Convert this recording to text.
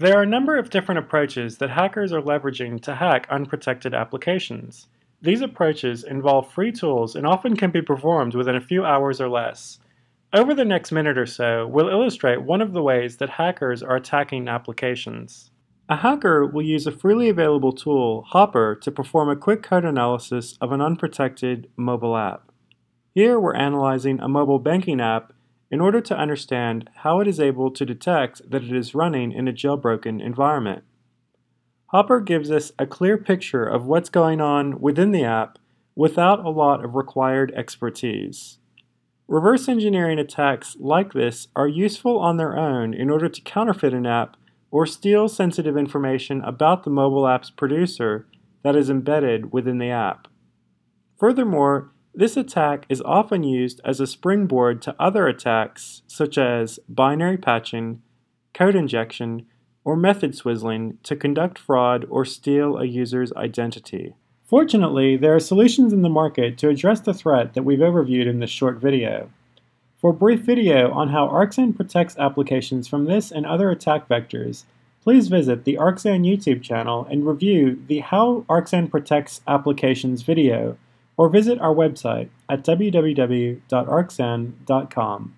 There are a number of different approaches that hackers are leveraging to hack unprotected applications. These approaches involve free tools and often can be performed within a few hours or less. Over the next minute or so, we'll illustrate one of the ways that hackers are attacking applications. A hacker will use a freely available tool, Hopper, to perform a quick code analysis of an unprotected mobile app. Here we're analyzing a mobile banking app in order to understand how it is able to detect that it is running in a jailbroken environment. Hopper gives us a clear picture of what's going on within the app without a lot of required expertise. Reverse engineering attacks like this are useful on their own in order to counterfeit an app or steal sensitive information about the mobile app's producer that is embedded within the app. Furthermore, this attack is often used as a springboard to other attacks such as binary patching, code injection, or method swizzling to conduct fraud or steal a user's identity. Fortunately, there are solutions in the market to address the threat that we've overviewed in this short video. For a brief video on how Arxan protects applications from this and other attack vectors, please visit the Arxan YouTube channel and review the How Arxan Protects Applications video, or visit our website at www.arxan.com.